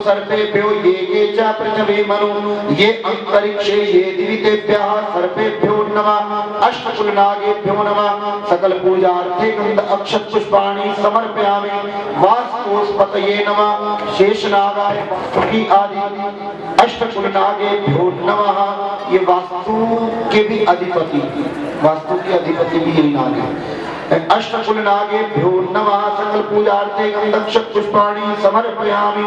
सर्पे प्यो ये ये चा पृथ्वी मनु। ये अंतरिक्षे ये दिवितेभ्यः, सर्पेभ्यो नमः, अष्टकुलनागेभ्यो नमः। सकल पूजार्थे गंध अक्षत पुष्पाणि समर्पयामि। वास्तुस्पतये नमः। शेषनागाय वासुकी आदि अष्टकुलनागेभ्यो नमः। ये वास्तु के भी अधिपति। वास्तु के अधिपति भी यही नाग है। अष्टकुल नागेभ्यो नमः। सकल पूजार्थे गंधक्षत पुष्पाणि समर्पयामि।